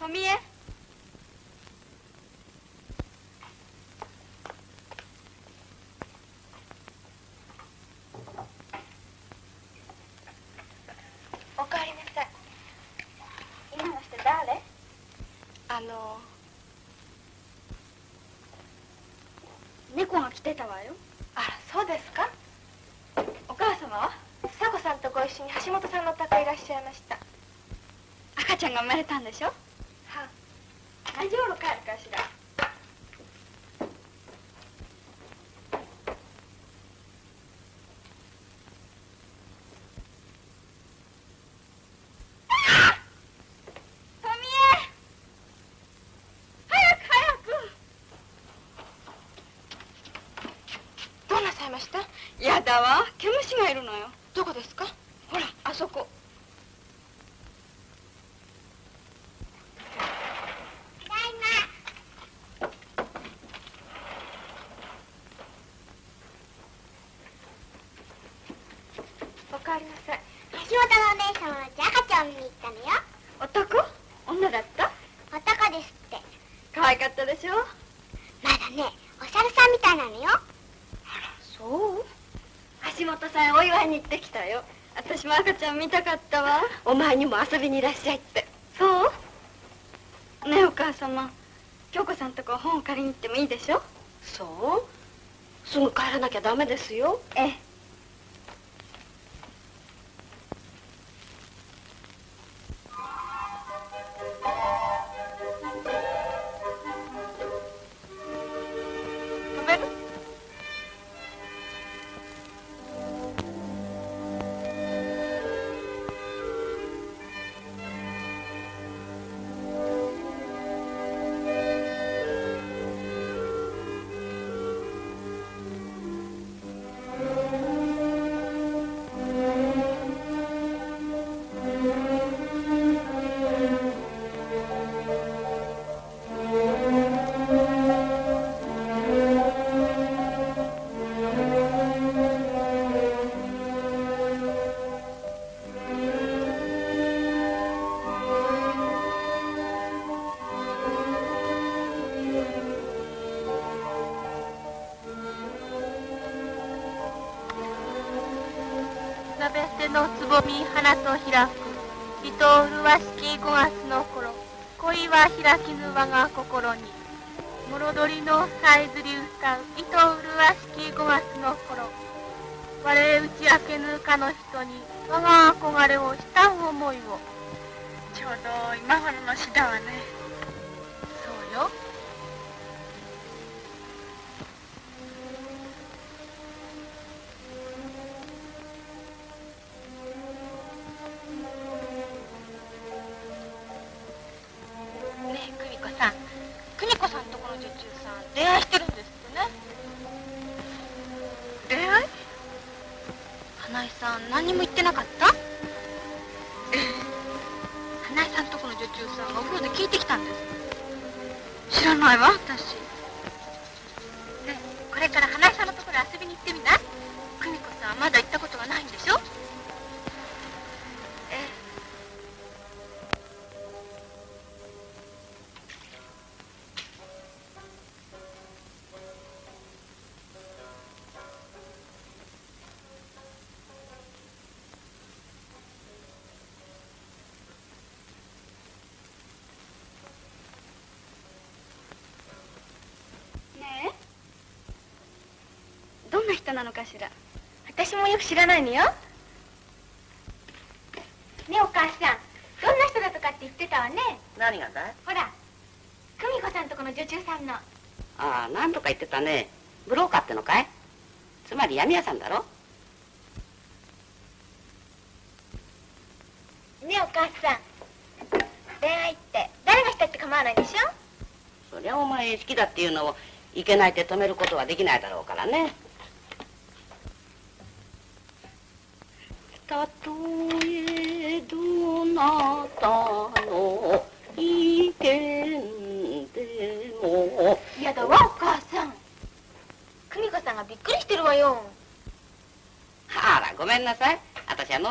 富江。おかえりなさい。今の人誰？あの。猫が来てたわよ。あらそうですか？お母様は？佐子さんとご一緒に橋本さんのお宅へいらっしゃいました。赤ちゃんが生まれたんでしょ？は何時頃帰るかしら富江早く早くどうなさいましたやだわ毛虫がいるのよどこですかほらあそこおかえりなさい橋本のお姉様のうち赤ちゃんを見に行ったのよ。男？女だった？男ですって。可愛かったでしょ？まだねお猿さんみたいなのよ。そう？橋本さんお祝いに行ってきたよ。私も赤ちゃん見たかったわ。お前にも遊びにいらっしゃいって。そう？ねえお母様。京子さんとこ本を借りに行ってもいいでしょ？そう？すぐ帰らなきゃダメですよ。ええのつぼみ花と開く。人麗しき五月の頃恋は開きぬ我が心に。もろどりのさえずり歌う。糸麗しき五月の頃我打ち明けぬかの人に我が憧れをした思いを。ちょうど今頃の詩だわねのかしら。私もよく知らないのよ。ねえお母さん。どんな人だとかって言ってたわね。何がだい？ほら久美子さんとこの女中さんの。ああ何とか言ってたね。ブローカーってのかい？つまり闇屋さんだろ？ねえお母さん。恋愛って誰がしたって構わないでしょ？そりゃお前好きだっていうのをいけないって止めることはできないだろうからね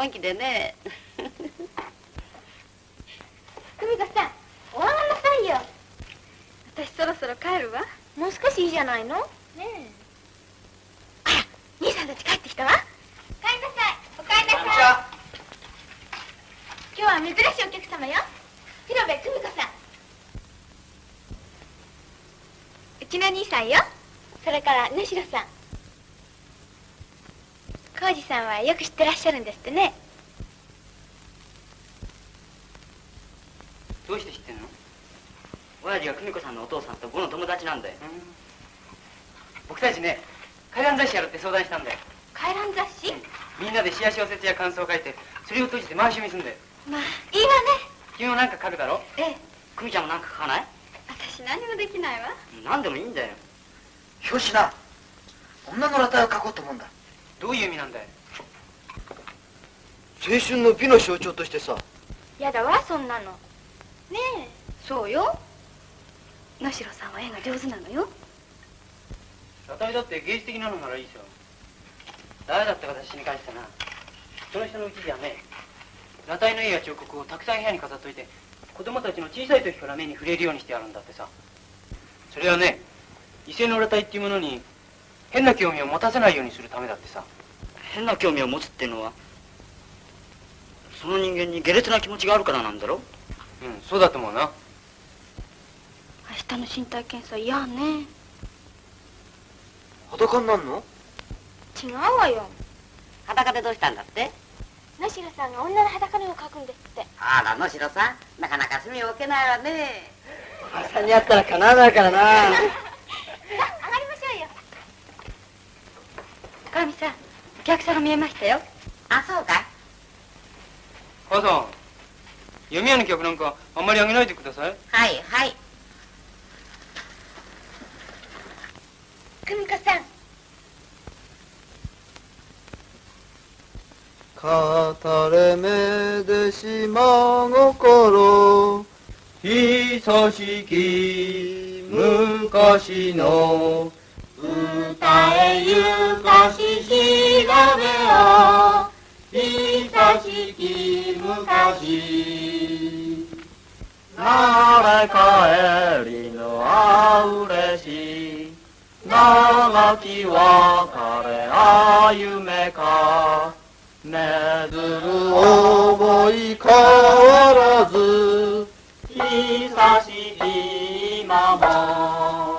私はのんきでね。久美子さんお上がり帰るわ。もう少しいいじゃないの？ねえ。あら兄さんたち帰ってきたわ。おかえりなさい。おかえりなさい。今日は珍しいお客様よ。広部久美子さん。うちの兄さんよ。それから根城さん浩二さんはよく知ってらっしゃるんですってね。どうして知ってんの？親父が久美子さんのお父さんと僕の友達なんだよ。僕たちね怪談雑誌やるって相談したんだよ。回覧雑誌？みんなで詩や小説や感想を書いてそれを閉じて回し読みするんだよ。まあいいわ君もなんか書くだろ？ねえ？え久美ちゃんもなんか書かない？私何もできないわ。何でもいいんだよ。表紙な女の裸体を描こうと思うんだどういう意味なんだよ青春の美の象徴としてさ。やだわそんなの。ねえ。そうよ。野代さんは絵が上手なのよ。裸体だって芸術的なのならいいでしょ誰だったか私に返してな。その人のうちじゃね裸体の絵や彫刻をたくさん部屋に飾っといて子供たちの小さい時から目に触れるようにしてやるんだってさ。それはね異性の裸体っていうものに変な興味を持たせないようにするためだってさ。変な興味を持つっていうのはその人間に下劣な気持ちがあるからなんだろ？うんそうだと思うな。明日の身体検査嫌ね。裸になんの？違うわよ。裸でどうしたんだって？野城さんが女の裸の絵を描くんですって。あら野代さん。なかなか隅を置けないわね。朝にやったらかなわないからな さあ上がりましょうよかみさんお客さんが見えましたよ。あそうかい。母さん弓矢の客なんかあんまりあげないでください。はいはい。久美子さん。語れめで島心。久しき昔の歌えゆかし調べよ久しき昔。なれ帰りのあうれし長き別れ歩めか。ねずる覚い変わらず久しき今も。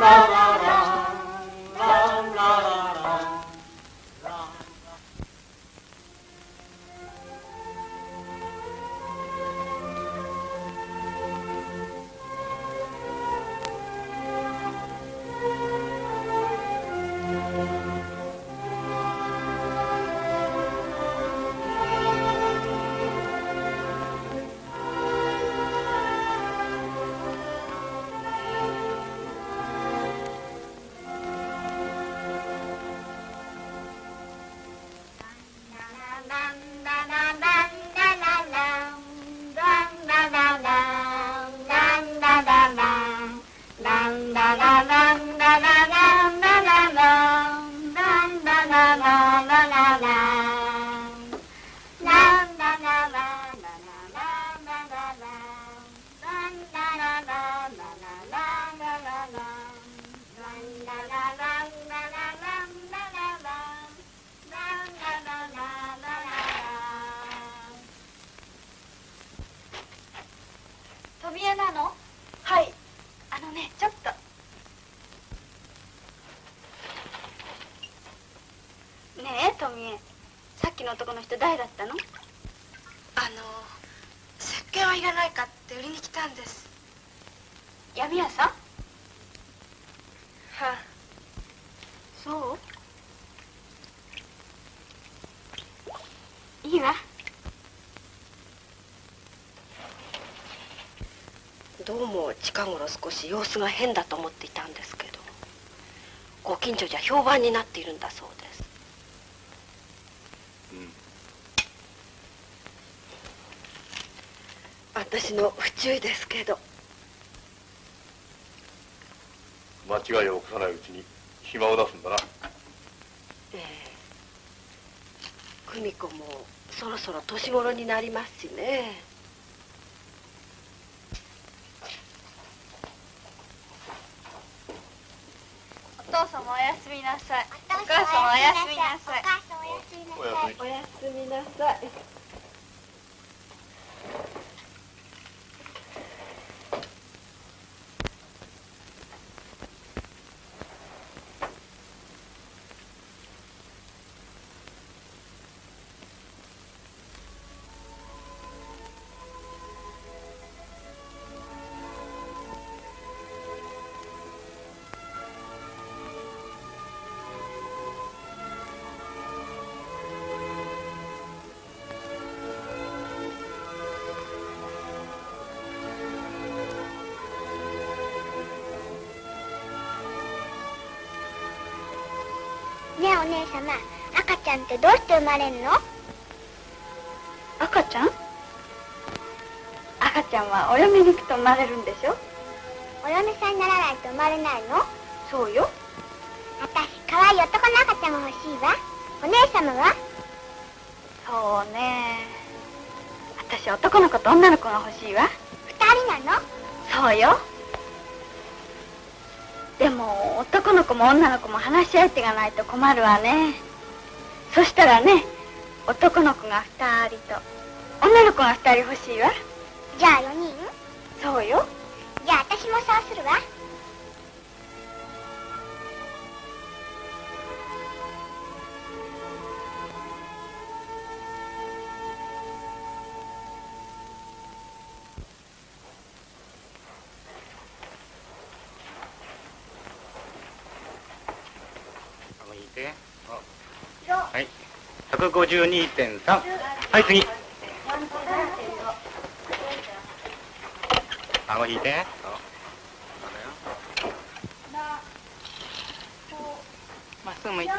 人誰だったの？あの石鹸はいらないかって売りに来たんです。闇屋さん？はあ。そう？いいわ。どうも近頃少し様子が変だと思っていたんですけどご近所じゃ評判になっているんだそうです私の不注意ですけど。間違いを起こさないうちに暇を出すんだな。ええ。久美子もそろそろ年頃になりますしねねえお姉様。赤ちゃんってどうして生まれんの？赤ちゃん？赤ちゃんはお嫁に行くと生まれるんでしょ？お嫁さんにならないと生まれないの？そうよ。私可愛い男の赤ちゃんも欲しいわ。お姉様は？そうね。私男の子と女の子が欲しいわ。二人なの？そうよでも男の子も女の子も話し相手がないと困るわね。そしたらね男の子が2人と女の子が2人欲しいわ。じゃあ4人？そうよ。じゃあ私もそうするわ152.3はい次。顎引いて。まっすぐ向いて。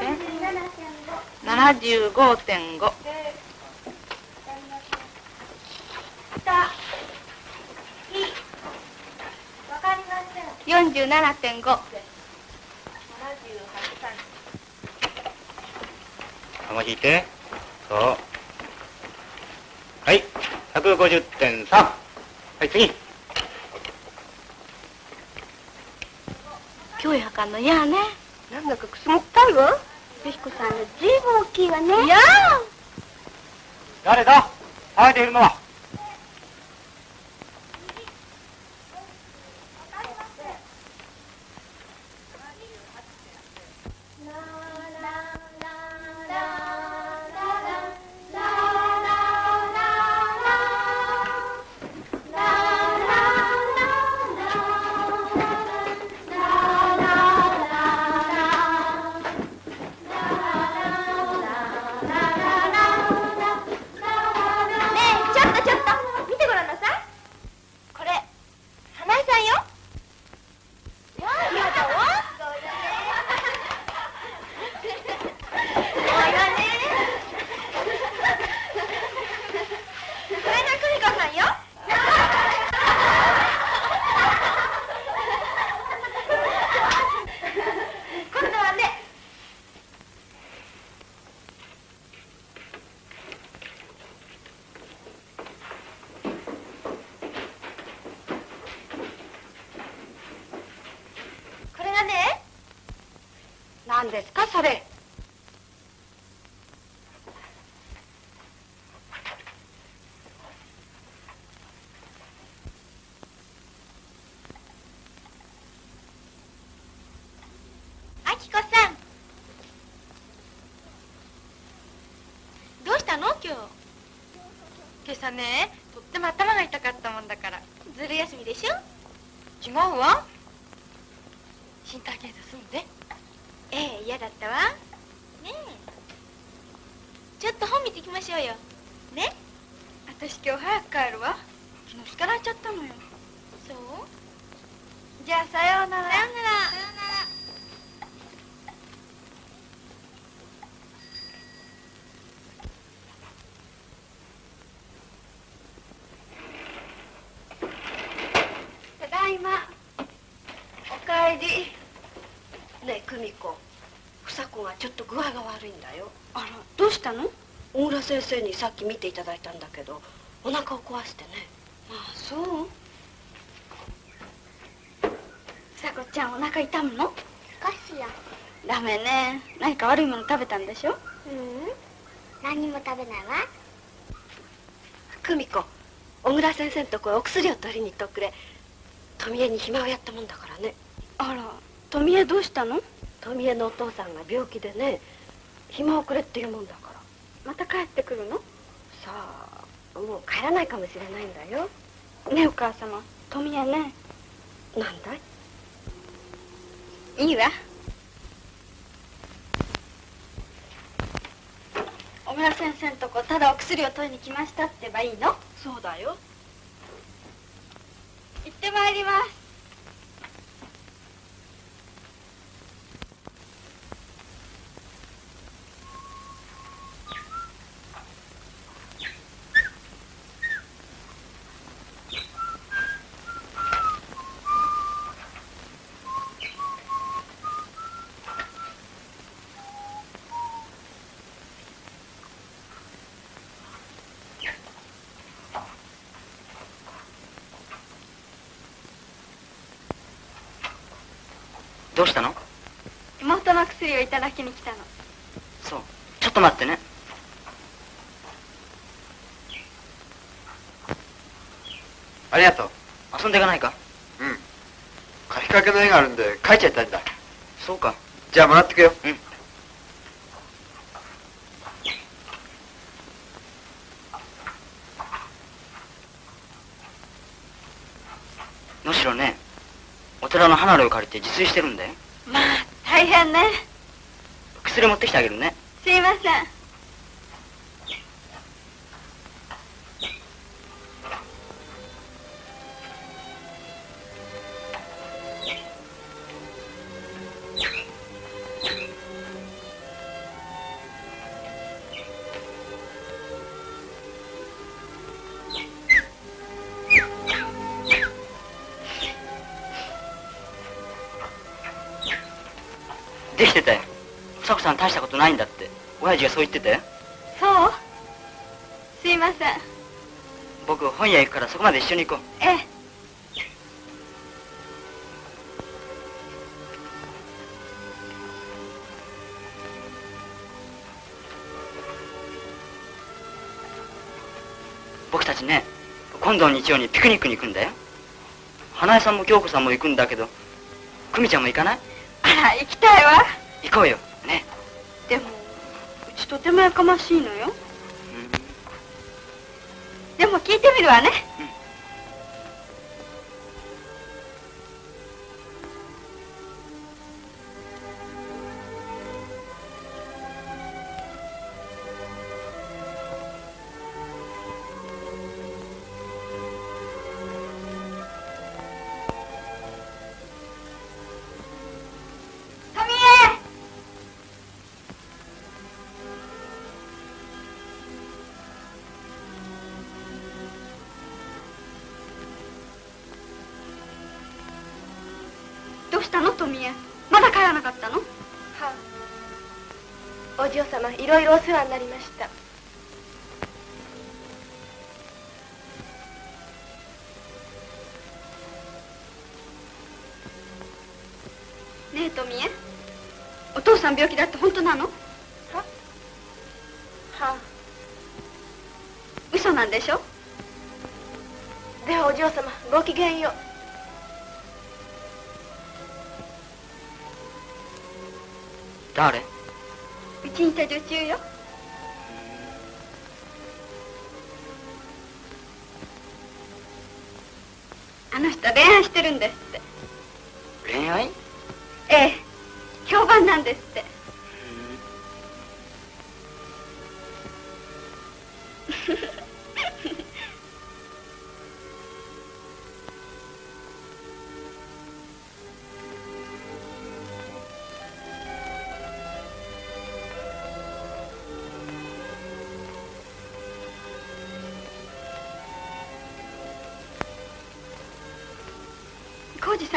75.5 47.5顎引いて。そう。はい。150.3はい次。今日やかんのやね。なんだかくすぐったいわ。よしこさんのずいぶん大きいわね。いや誰だ？騒いでいるのはですか？それ。あきこさん。どうしたの？今日。今朝ねとっても頭が痛かったもんだから。ずる休みでしょ？違うわ身体検査するんでええ嫌だったわ。ねえ。ちょっと本見てきましょうよ。ね。私今日早く帰るわ。昨日叱られちゃったのよ。そう？じゃあさようなら。さようならただいまおかえりねえ久美子房子がちょっと具合が悪いんだよあらどうしたの小倉先生にさっき見ていただいたんだけどお腹を壊してね。あそう？さこちゃんお腹痛むの？かしらダメね。何か悪いもの食べたんでしょ？うん。何も食べないわ。久美子小倉先生のとこへお薬を取りに行っておくれ。富江に暇をやったもんだからね。あら富江どうしたの？富江のお父さんが病気でね暇をくれっていうもんだ。からまた帰ってくるの？さあもう帰らないかもしれないんだよ。ねえお母様。富江ね。なんだい？いいわ。小倉先生のとこただお薬を取りに来ましたって言えばいいの？そうだよ。行ってまいりますどうしたの妹の薬をいただきに来たのそうちょっと待ってねありがとう。遊んでいかないか？うん。書きかけの絵があるんで描いちゃいたいんだ。そうかじゃあもらってくよ。うんむしろねお寺の離れを借りて自炊してるんだよまあ大変ね薬持ってきてあげるね。すいません。さん大したことないんだって。親父がそう言ってたよそう？すいません。僕本屋行くからそこまで一緒に行こう。ええ。僕たちね今度の日曜にピクニックに行くんだよ。花江さんも京子さんも行くんだけど久美ちゃんも行かない？あら行きたいわ。行こうよとてもやかましいのよ。でも聞いてみるわね。ろいろお世話になりました。ねえ富江。お父さん病気だって本当なの？あの人恋愛してるんですって。恋愛？ええ。評判なんですって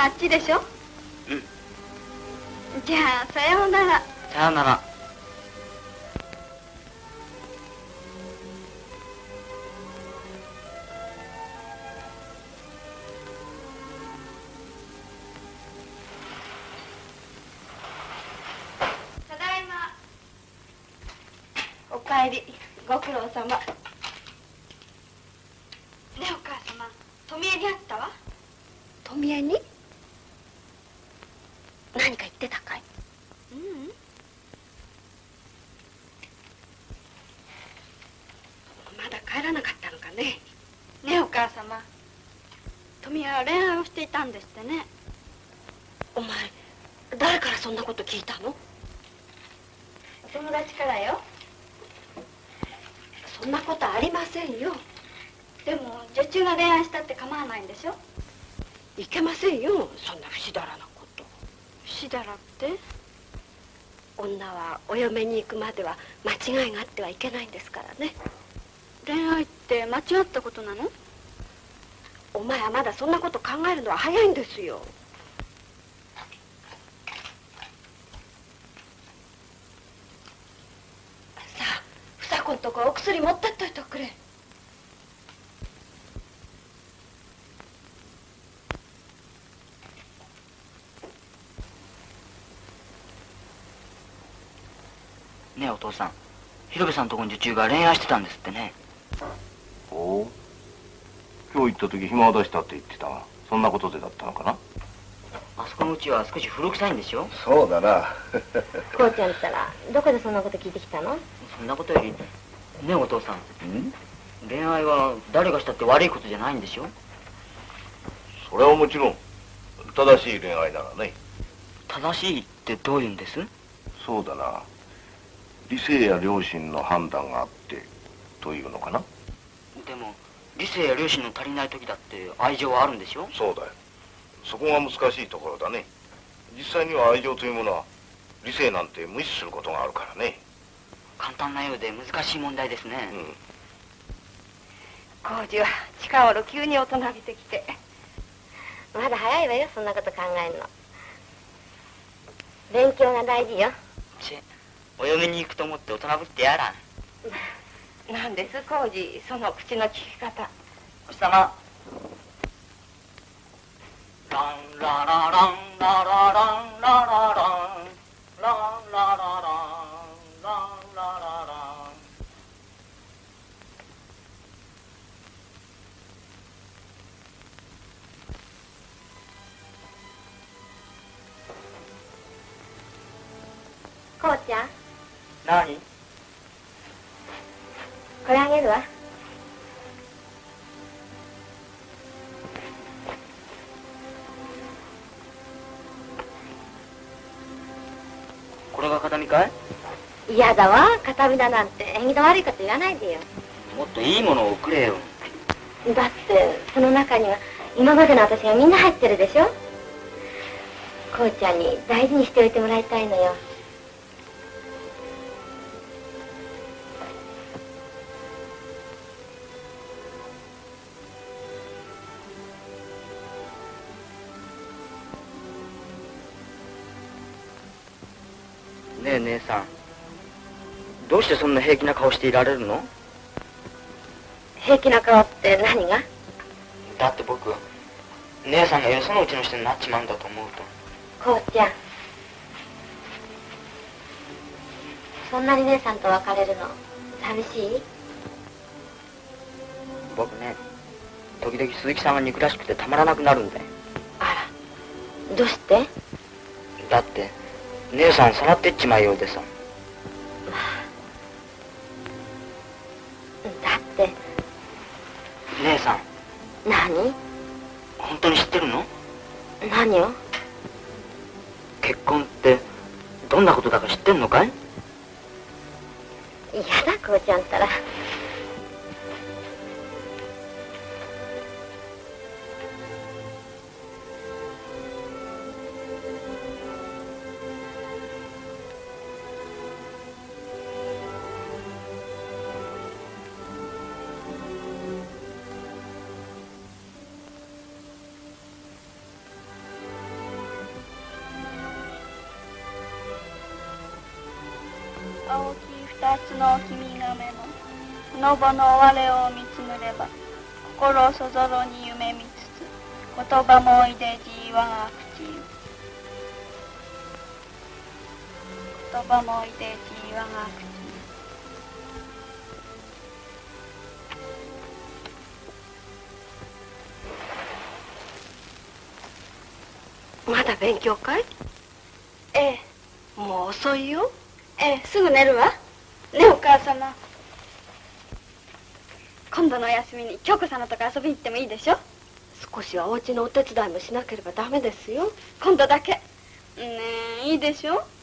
あっちでしょ？うん。じゃあさようなら。さよならんですってね。お前誰からそんなこと聞いたの？友達からよ。そんなことありませんよ。でも女中が恋愛したって構わないんでしょ？いけませんよそんな不死だらなこと。不死だらって？女はお嫁に行くまでは間違いがあってはいけないんですからね。恋愛って間違ったことなの？お前はまだそんなこと考えるのは早いんですよ。さあ房子んとこお薬持ってっといておくれ。ねえお父さん。広部さんとこの受注が恋愛してたんですってね。おう？今日行った時暇を出したって言ってた。がそんなことでだったのかな？あそこのうちは少し古臭いんでしょ？そうだな。こうちゃんったらどこでそんなこと聞いてきたの？そんなことよりねえお父さん？恋愛は誰がしたって悪いことじゃないんでしょ？それはもちろん正しい恋愛ならね。正しいってどういうんです？そうだな。理性や良心の判断があってというのかな？でも理性や良心の足りない時だって愛情はあるんでしょ？そうだよ。そこが難しいところだね。実際には愛情というものは理性なんて無視することがあるからね。簡単なようで難しい問題ですね、浩二は近頃急に大人びてきて。まだ早いわよそんなこと考えるの。勉強が大事よ。ちお嫁に行くと思って大人ぶってやら なんです浩二その口の利き方。お日様。ランララランララランララランランララランランララランこうちゃん何これあげるわ。これが形見かい？嫌だわ。片身だなんて縁起の悪いこと言わないでよ。もっといいものをくれよ。だってその中には今までの私がみんな入ってるでしょ？こうちゃんに大事にしておいてもらいたいのよえ姉さん。どうしてそんな平気な顔していられるの？平気な顔って何が？だって僕姉さんがよそのうちの人になっちまうんだと思うと。こうちゃん。そんなに姉さんと別れるの寂しい？僕ね時々鈴木さんが憎らしくてたまらなくなるんだよ。どうして？だって姉さんさらってっちまうようでさ。だって。姉さん。何？本当に知ってるの？何を？結婚ってどんなことだか知ってんのかい？嫌だこうちゃんったら熱の君が目のほのぼのわれを見つむれば心そぞろに夢見つつ言葉もいでじわが口。ゆ言葉もいでじわが口。まだ勉強かいええ。もう遅いよ。ええすぐ寝るわ。母様。今度のお休みに京子さんのとこ遊びに行ってもいいでしょ？少しはお家のお手伝いもしなければダメですよ。今度だけ。ねえいいでしょ？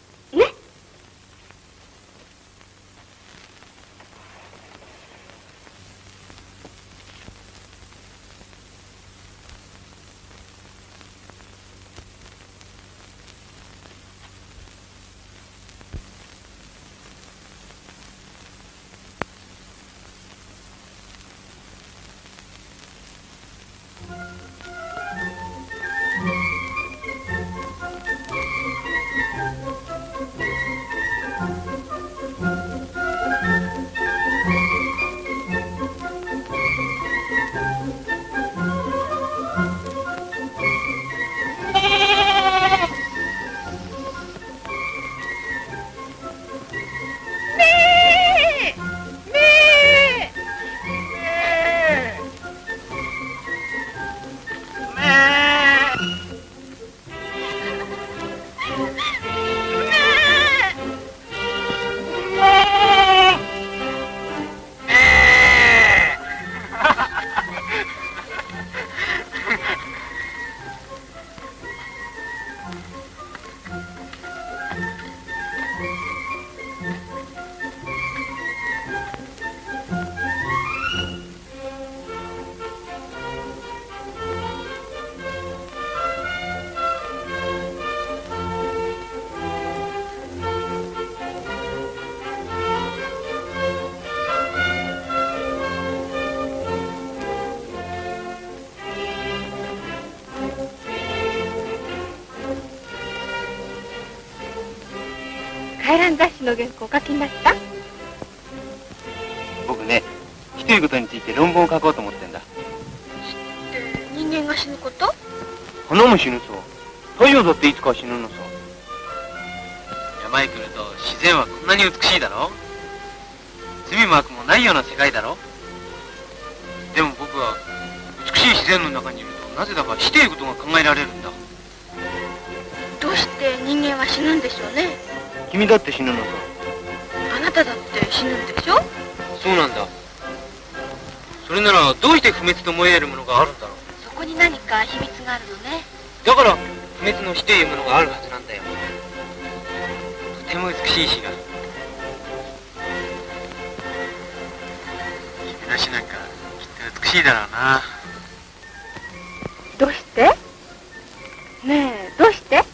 回覧雑誌の原稿お書きになった？僕ね死ということについて論文を書こうと思ってんだ。人間が死ぬこと？花も死ぬそう太陽だっていつかは死ぬのさ山へ来ると自然はこんなに美しいだろ？罪も悪もないような世界だろ？でも僕は美しい自然の中にいるとなぜだか死ということが考えられるんだ。どうして人間は死ぬんでしょうね？君だって死ぬのさあなただって死ぬんでしょ？そうなんだ。それならどうして不滅と思えるものがあるんだろう？そこに何か秘密があるのね。だから不滅の死というものがあるはずなんだよ。とても美しい死が。君の死なんかきっと美しいだろうな。どうして？ねえどうして？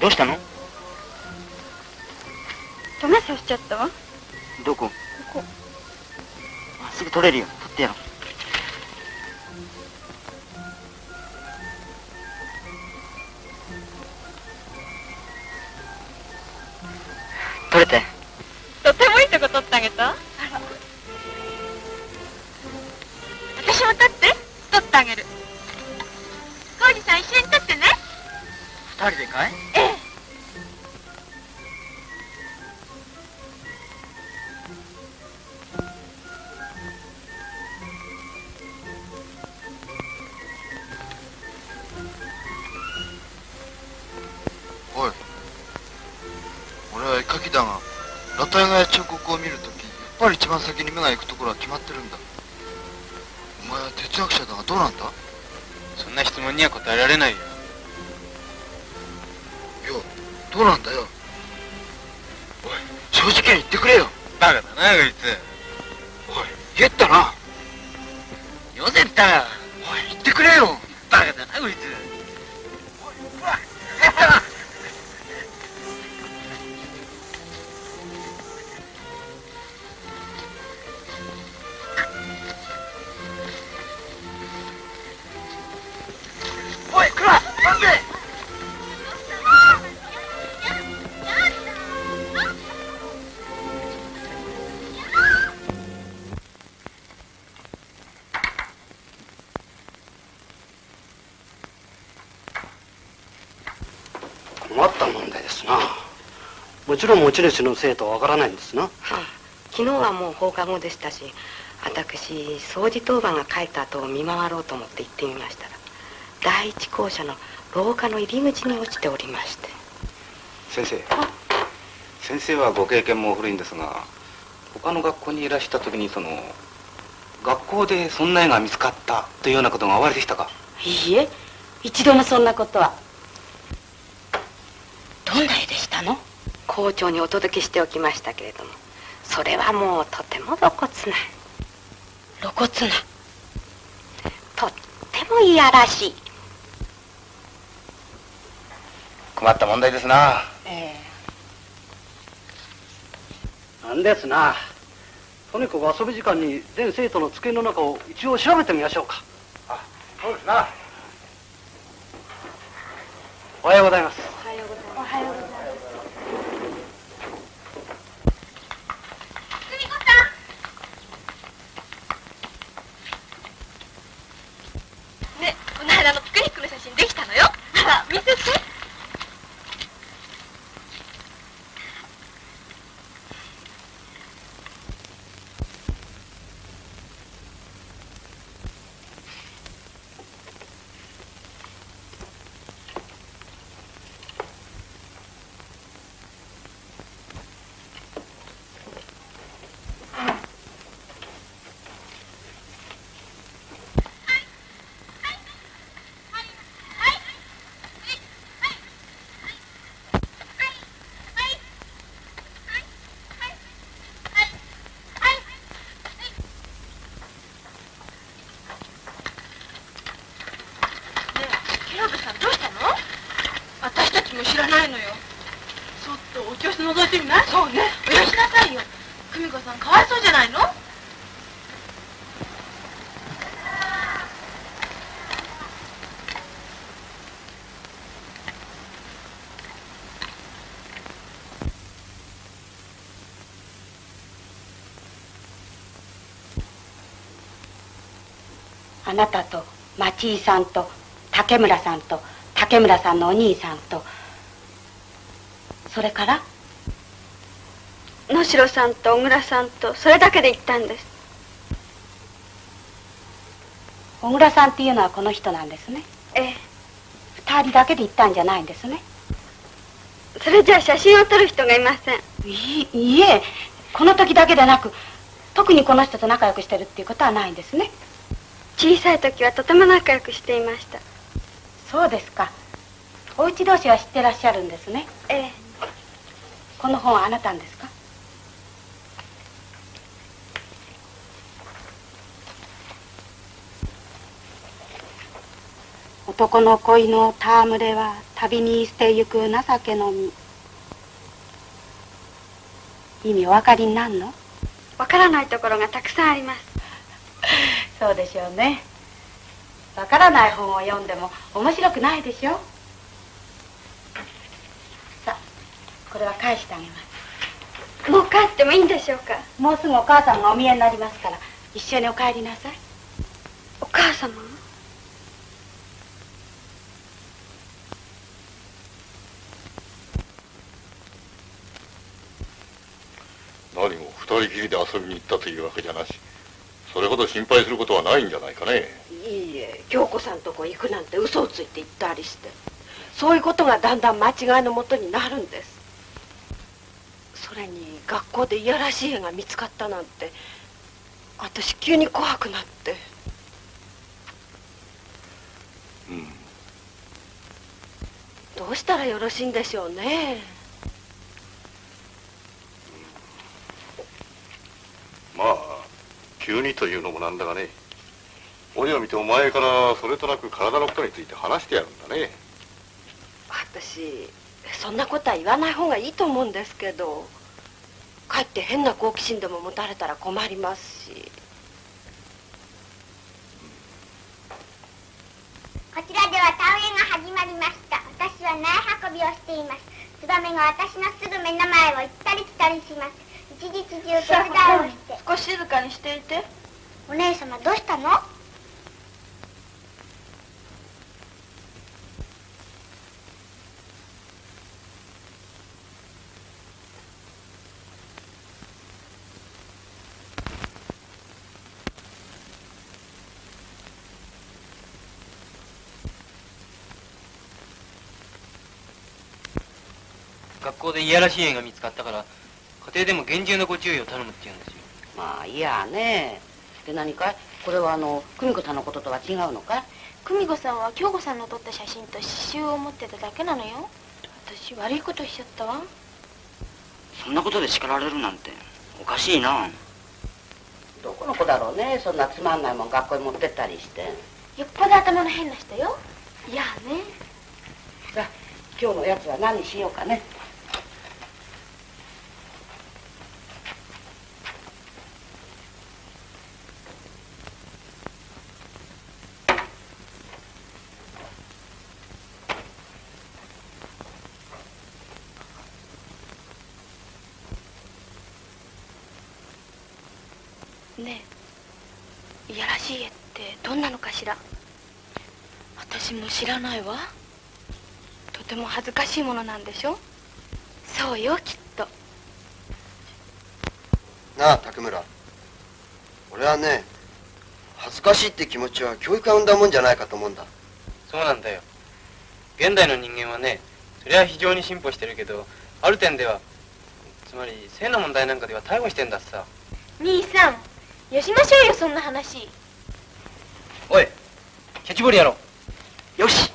どうしたの？ダメさしちゃったわ。どこ？ここ。あすぐ取れるよ。取ってやろう。取れて。とてもいいとこ取ってあげた？私も取って。取ってあげる。浩二さん一緒に取ってね。二人でかい？ろん持ち主の生徒はわからないんですな。昨日はもう放課後でしたし私掃除当番が帰った後を見回ろうと思って行ってみましたら第一校舎の廊下の入り口に落ちておりまして。先生。先生はご経験も古いんですが他の学校にいらした時にその学校でそんな絵が見つかったというようなことがおありでしたか？いいえ一度もそんなことはどんな絵でしたの校長にお届けしておきましたけれどもそれはもうとても露骨な露骨な。とってもいやらしい。困った問題ですな。えなんですな。とにかく遊び時間に全生徒の机の中を一応調べてみましょうか。そうですな。おはようございますおはようございます。おはようございますねこの間のピクニックの写真できたのよ。見せてケラブさんどうしたの私たちも知らないのよそっとお教室覗いてみないそうねお許しなさいよ久美子さんかわいそうじゃないのあなたと町井さんと竹村さんと竹村さんのお兄さんとそれから？野代さんと小倉さんとそれだけで行ったんです。小倉さんっていうのはこの人なんですね。ええ。二人だけで行ったんじゃないんですね。それじゃあ写真を撮る人がいません。いいいえ。この時だけでなく特にこの人と仲良くしてるっていうことはないんですね小さい時はとても仲良くしていました。そうですか。お家同士は知ってらっしゃるんですね。ええ。この本はあなたんですか？男の恋の戯れは旅に捨てゆく情けの身意味お分かりになんの？わからないところがたくさんあります そうでしょうね。わからない本を読んでも面白くないでしょ？さあこれは返してあげます。もう帰ってもいいんでしょうか？もうすぐお母さんがお見えになりますから一緒にお帰りなさい。お母様？何も二人きりで遊びに行ったというわけじゃなしそれほど心配することはないんじゃないかね。いいえ京子さんとこ行くなんて嘘をついて行ったりして。そういうことがだんだん間違いのもとになるんです。それに学校でいやらしい絵が見つかったなんて私急に怖くなって。うん。どうしたらよろしいんでしょうね。まあ急にというのもなんだがね折を見てお前からそれとなく体のことについて話してやるんだね。私そんなことは言わない方がいいと思うんですけどかえって変な好奇心でも持たれたら困りますし。こちらでは田植えが始まりました。私は苗運びをしています。ツバメが私のすぐ目の前を行ったり来たりします一日中手伝いをして。少し静かにしていて。お姉様どうしたの？学校でいやらしい絵が見つかったから家庭でも厳重なご注意を頼むって言うんですよ。まあいやね。で何かい？これはあの久美子さんのこととは違うのか？い久美子さんは京子さんの撮った写真と刺繍を持ってただけなのよ。私悪いことしちゃったわ。そんなことで叱られるなんて。おかしいな。どこの子だろうね？そんなつまんないもん学校に持ってったりして。よっぽど頭の変な人よ。いやね。さあ今日のやつは何にしようかねねえいやらしい絵ってどんなのかしら私も知らないわ。とても恥ずかしいものなんでしょ？そうよきっと。なあ竹村。俺はね恥ずかしいって気持ちは教育が生んだもんじゃないかと思うんだ。そうなんだよ。現代の人間はねそれは非常に進歩してるけどある点ではつまり性の問題なんかでは逮捕してんだしさ。兄さんよしましょうよそんな話。おいキャッチボールやろう。よし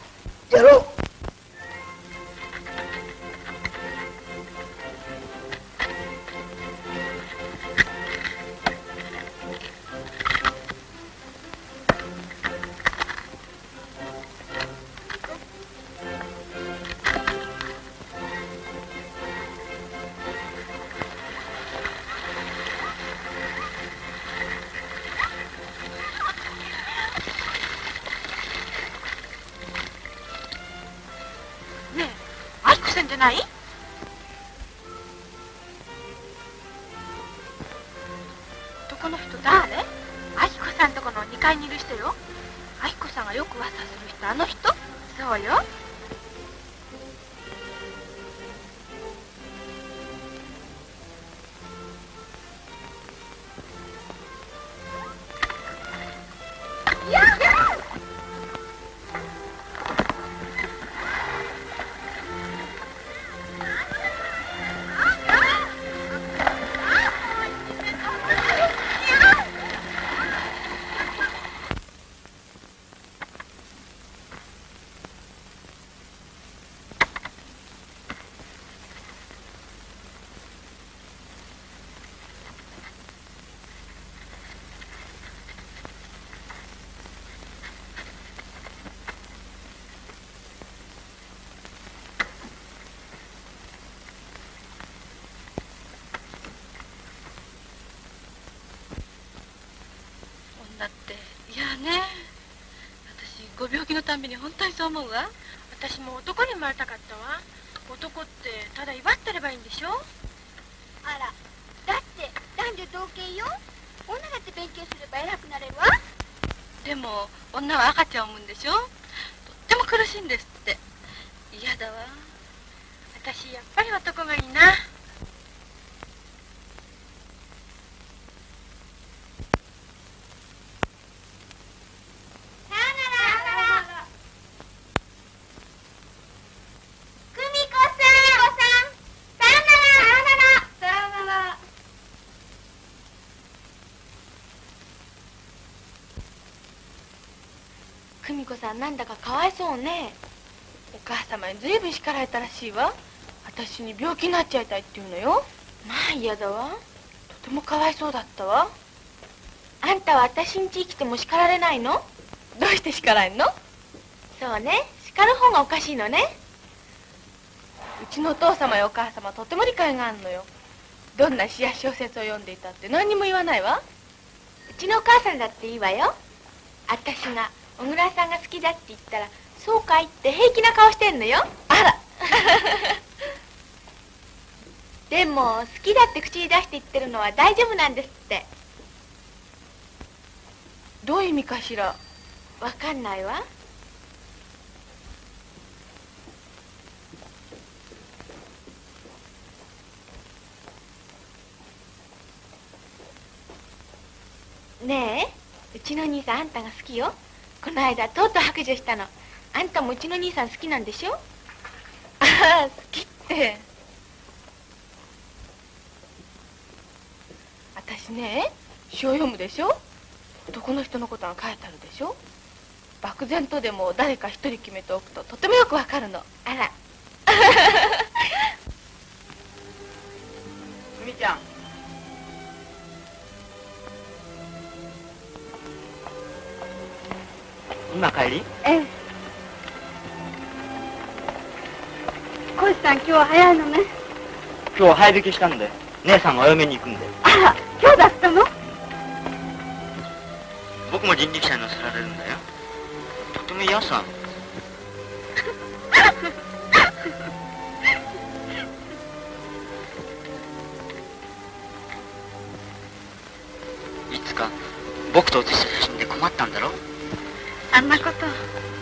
たんびに本当にそう思うわ。私も男に生まれたかったわ。男ってただ威張ってればいいんでしょ？あらだって男女同権よ。女だって勉強すれば偉くなれるわ。でも女は赤ちゃんを産むんでしょ？とっても苦しいんですって。嫌だわ。私やっぱり男がいいな久美子さんさよならさよなら久美子さんなんだかかわいそうね。お母様にずいぶん叱られたらしいわ。私に病気になっちゃいたいって言うのよ。まあ嫌だわ。とてもかわいそうだったわ。あんたは私ん家生きても叱られないの？どうして叱られんの？そうね。叱る方がおかしいのね。うちのお父様やお母様とても理解があるのよ。どんな詩や小説を読んでいたって何にも言わないわ。うちのお母さんだっていいわよ。私が小倉さんが好きだって言ったらそうかいって平気な顔してんのよ。あら。でも好きだって口に出して言ってるのは大丈夫なんですって。どういう意味かしら？わかんないわ。ねえうちの兄さんあんたが好きよこの間とうとう白状したの。あんたもうちの兄さん好きなんでしょ？ああ好きって。私ね詩を読むでしょ？男の人のことが書いてあるでしょ？漠然とでも誰か一人決めておくととてもよくわかるの。あら。みちゃん。今帰り？ええ。コシさん今日は早いのね。今日早引きしたので。姉さんがお嫁に行くんで。あら今日だったの？僕も人力車に乗せられるんだよ。とても嫌さ。いつか僕と写した写真で困ったんだろ？あんなこと。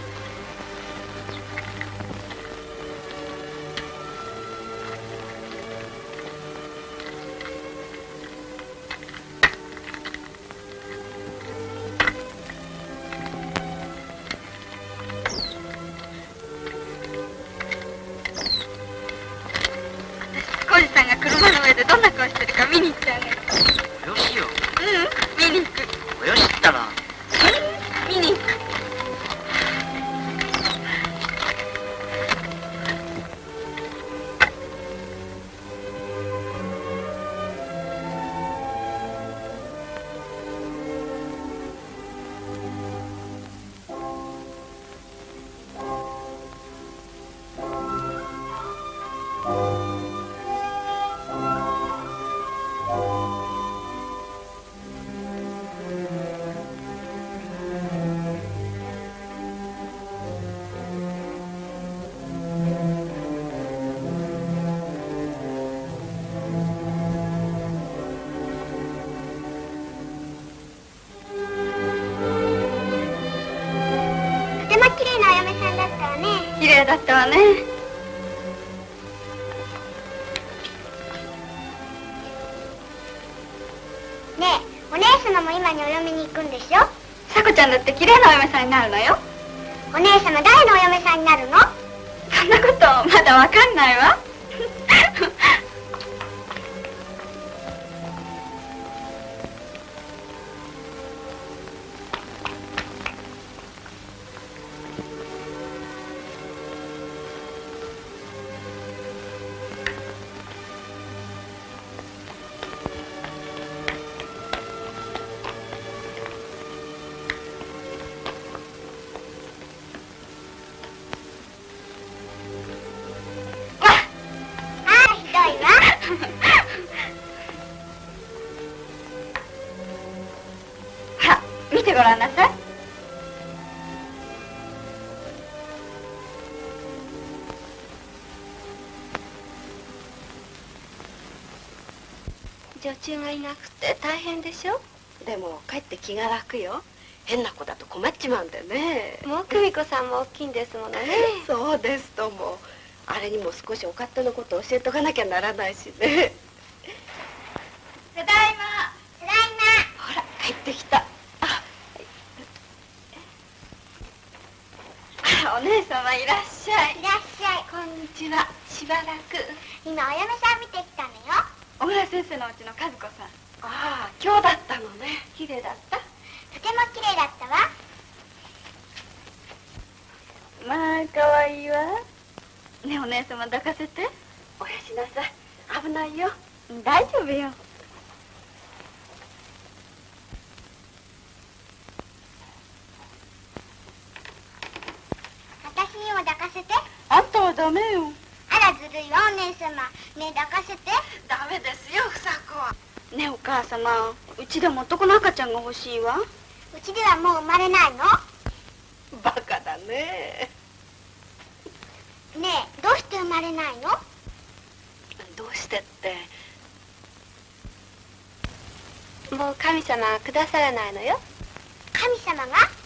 麗なお嫁さんにな中がいなくて大変でしょ？でも帰って気が楽よ。変な子だと困っちまうんでね。もう久美子さんも大きいんですものね。そうですとも。あれにも少しお勝手のことを教えとかなきゃならないしねただいまただいほら帰ってきたあお姉様いらっしゃいまいらっしゃいこんにちはしばらく今お嫁さん見てきたのよ小倉先生のうちの和子さん。ああ今日だったのね。綺麗だった？とても綺麗だったわ。まあ可愛いわ。ねえお姉様抱かせて。おやしなさい。危ないよ。大丈夫よ。私にも抱かせて。あんたはダメよあらずるいわお姉様。ねえ抱かせて。ダメですよ房子は。ねえお母様。うちでも男の赤ちゃんが欲しいわ。うちではもう生まれないの。バカだね。ねえどうして生まれないの？どうしてって。もう神様はくださらないのよ。神様が？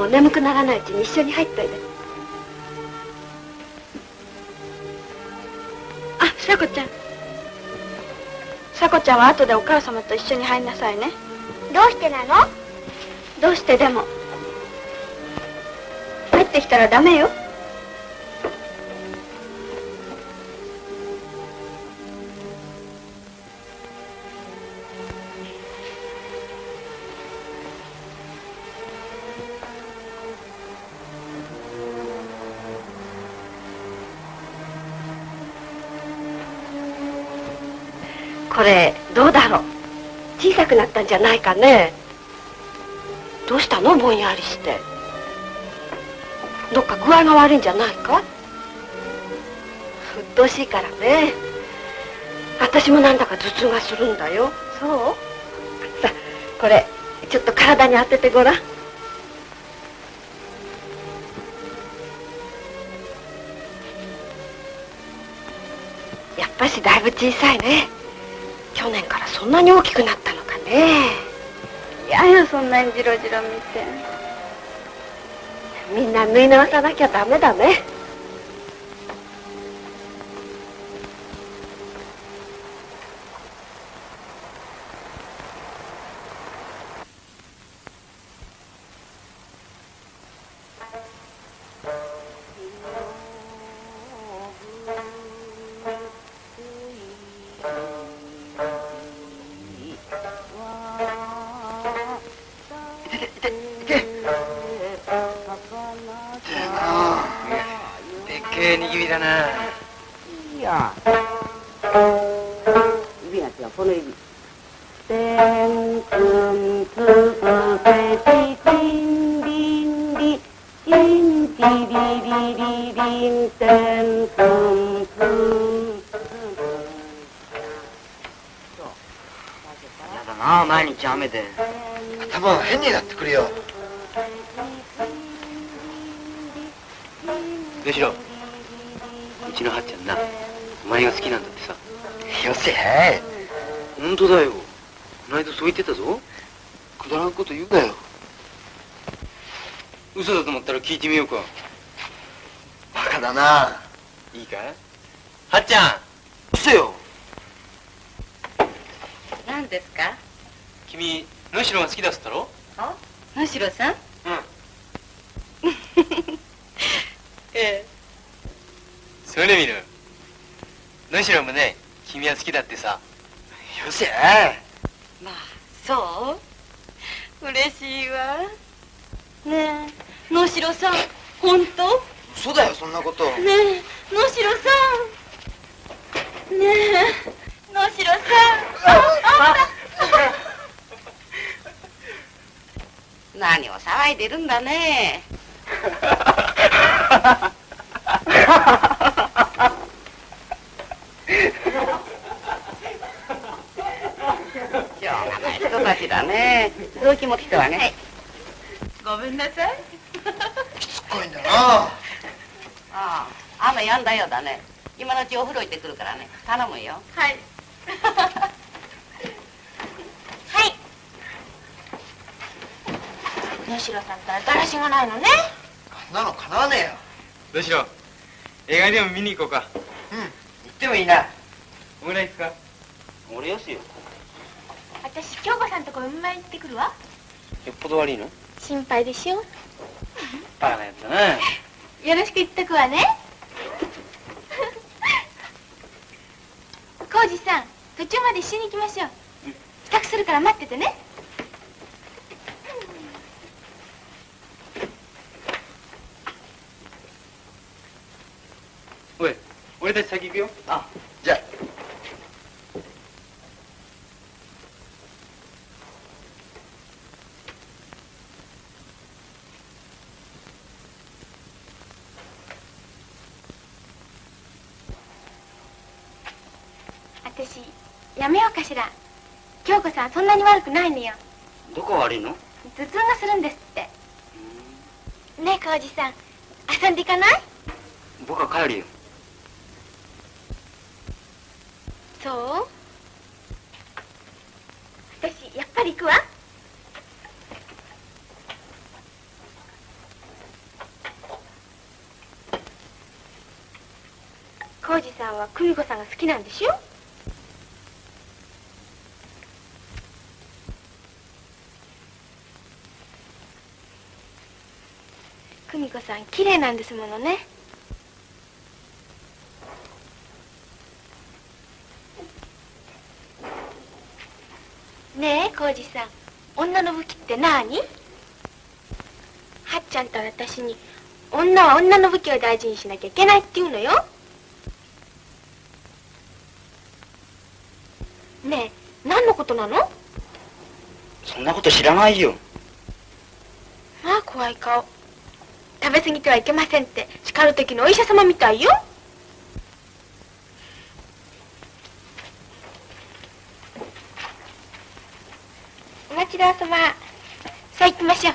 も眠くならないうちに一緒に入っといて。あさこちゃん。さこちゃんは後でお母様と一緒に入りなさいね。どうしてなの？どうしてでも。入ってきたらダメよ。これどうだろう？小さくなったんじゃないかね？どうしたの？ぼんやりして。どっか具合が悪いんじゃないか？うっとうしいからね。私もなんだか頭痛がするんだよ。そう？さこれちょっと体に当ててごらん。やっぱしだいぶ小さいねそんなに大きくなったのかね。嫌よそんなにジロジロ見て。みんな縫い直さなきゃダメだね雨で。頭が変になってくるよ。どうしろうちのはっちゃんなお前が好きなんだってさ。よせ。本当だよ。この間そう言ってたぞ。くだらんこと言うなよ。嘘だと思ったら聞いてみようか。バカだないいかはっちゃんうせよ何ですか君能代が好きだっつったろ？あ能代さん？ええ。それ見る？能代もね君は好きだってさ。よせ。まあそう？嬉しいわ。ねえ能代さん本当？嘘だよそんなこと。ねえ能代さん。ねえ能代さんあ何を騒いでるんだね。しょうがない人たちだね。続きも来たわね、ごめんなさい。すごいんだな。ああ雨やんだようだね。今のうちお風呂行ってくるからね。頼むよ。はいはい能代さんったらだらしがないのね。あんなのかなわねえよ。どうしろう。映画でも見に行こうか。うん。行ってもいいな。俺ら行くか。俺よしよ。私京子さんとこ見舞い行ってくるわ。よっぽど悪いの？心配でしょ。バカなやつだな。よろしく言っとくわね。浩二さん途中まで一緒に行きましょう。支度するから待っててねおい俺たち先行くよ。あじゃあ。私やめようかしら。京子さんそんなに悪くないのよ。どこ悪いの？頭痛がするんですって。ねえ浩二さん。遊んでいかない？僕は帰るよそう私やっぱり行くわ浩二さんさんは久美子さんが好きなんでしょ？久美子さん綺麗なんですものね。ねえ浩二さん。女の武器って何はっちゃんと私に女は女の武器を大事にしなきゃいけないって言うのよねえ何のことなのそんなこと知らないよ。まあ怖い顔。食べ過ぎてはいけませんって。叱る時のお医者様みたいよ。お待ちどうさまさあ行きましょう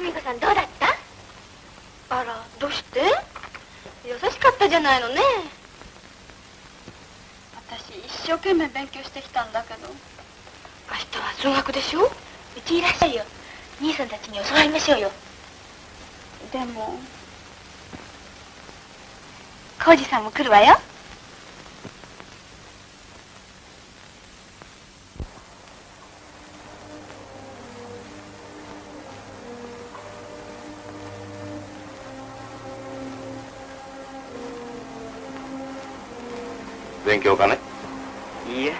久美子さんどうだったあらどうして優しかったじゃないのね。私一生懸命勉強してきたんだけど。明日は数学でしょ？うちいらっしゃいよ。兄さんたちに教わりましょうよ。でも。浩二さんも来るわよかね。いいえ。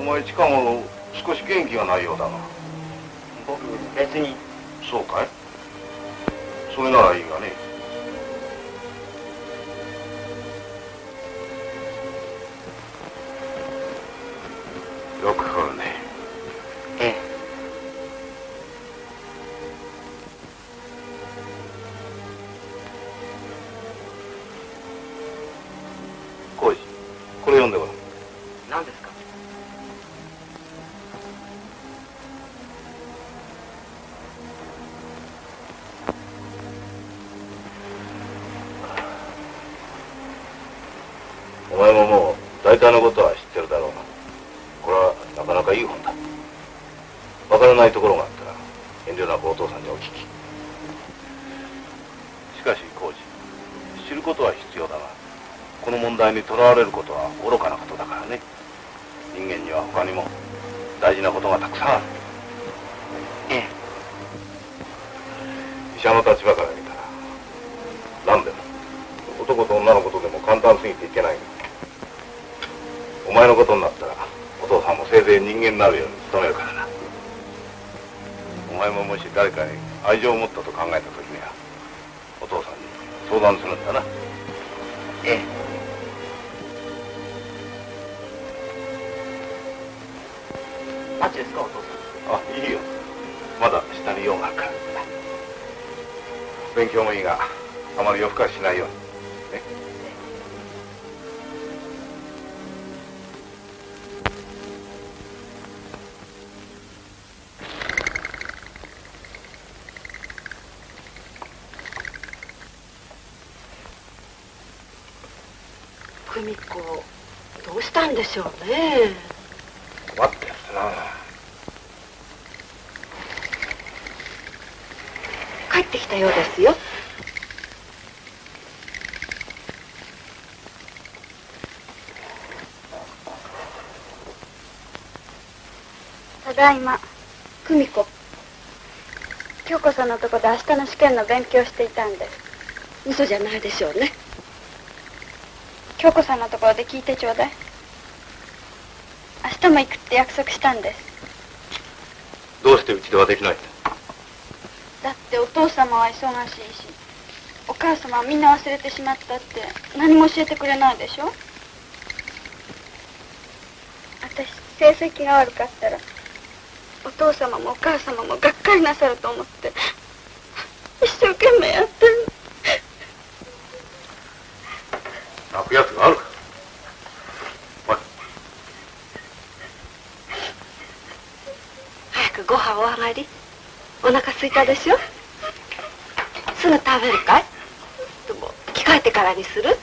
お前近頃少し元気がないようだが僕別に。そうかい？それならいいがねもう大体のことは。だいま。久美子。京子さんのとこで明日の試験の勉強していたんで。す嘘じゃないでしょうね。京子さんのところで聞いてちょうだい。明日も行くって約束したんです。どうしてうちではできないんだ？だってお父様は忙しいしお母様はみんな忘れてしまったって何も教えてくれないでしょ？私成績が悪かったらお父様もお母様もがっかりなさると思って一生懸命やってる。泣くやつがあるか。早くご飯お上がり。お腹すいたでしょ？すぐ食べるかい？でも着替えてからにする？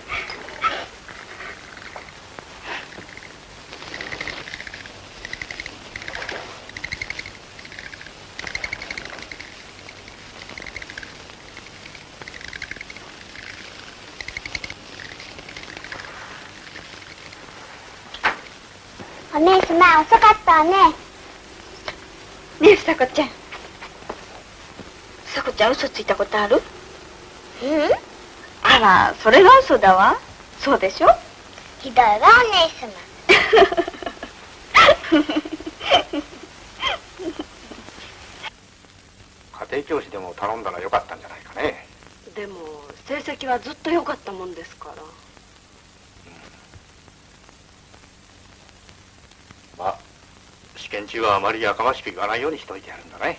さこちゃん。さこちゃん嘘ついたことある？うん？あらそれが嘘だわ。そうでしょ？ひどいわお姉様。家庭教師でも頼んだらよかったんじゃないかね。でも成績はずっと良かったもんですからまあはあまりやかましく言わないようにしといてやるんだね。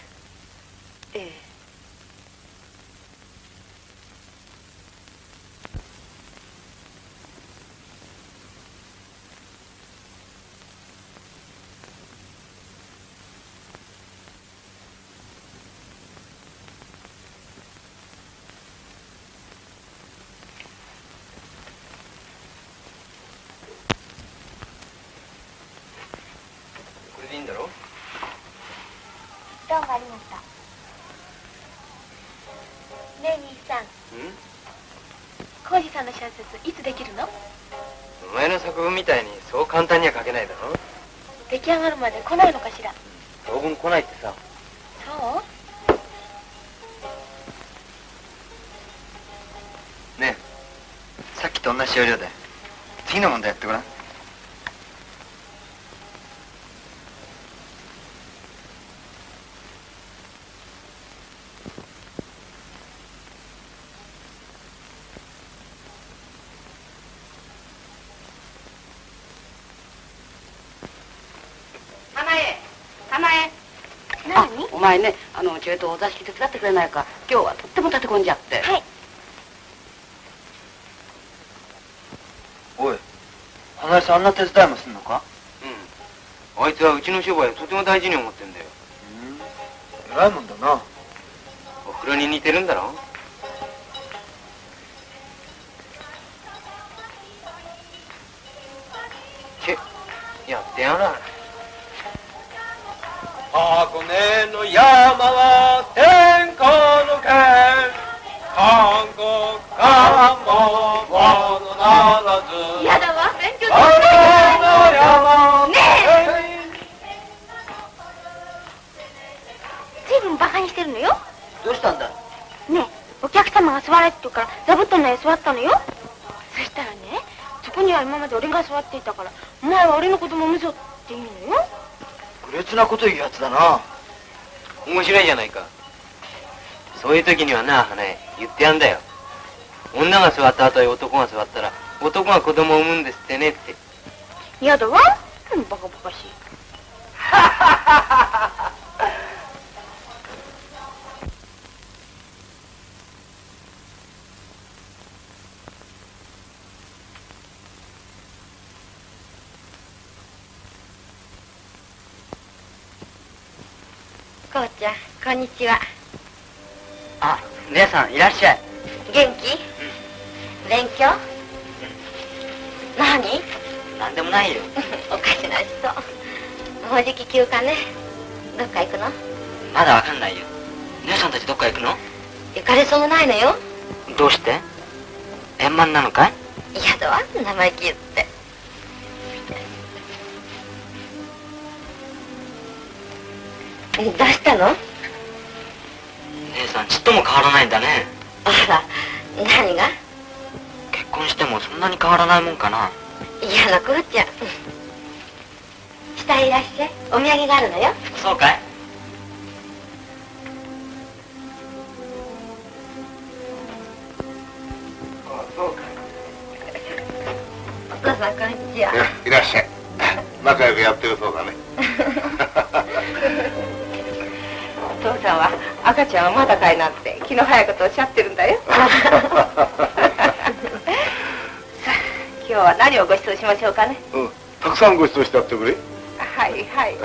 前ねあのちょいとお座敷手伝ってくれないか。今日はとっても立て込んじゃって。はい。おい花井さんあんな手伝いもすんのか？うん。あいつはうちの商売をとても大事に思ってんだよ。偉いもんだな。お風呂に似てるんだろ？けやってやら箱根の山は天下の剣。韓国からも物ならず。嫌だわ勉強の山ねえ。随分バカにしてるのよ。どうしたんだ？ねえお客様が座れって言うから座布団の上座ったのよ。そしたらねそこには今まで俺が座っていたからお前は俺の子供を産むぞって言うのよ愚劣なこと言うやつだな。面白いじゃないか。そういう時にはな花江言ってやんだよ。女が座った後に男が座ったら男が子供を産むんですってねって。嫌だわうんバカバカしい こうちゃんこんにちは。あ姉さんいらっしゃい。元気、勉強、何？なんでもないよ。おかしな人。もうじき休暇ね。どっか行くの？まだわかんないよ。姉さんたちどっか行くの？行かれそうもないのよ。どうして？円満なのかい？嫌だわ生意気言ってどうしたの？姉さんちっとも変わらないんだね。あら何が？結婚してもそんなに変わらないもんかな。嫌なこうちゃん下へいらっしゃいお土産があるのよ。そうかい。お父さんこんにちは。ねいらっしゃい。仲良くやってるそうだね。お 父さんは赤ちゃんはまだかいなんて気の早いことおっしゃってるんだよ。さあ今日は何をご馳走しましょうかね、うん、たくさんご馳走してやってくれ。はいはい。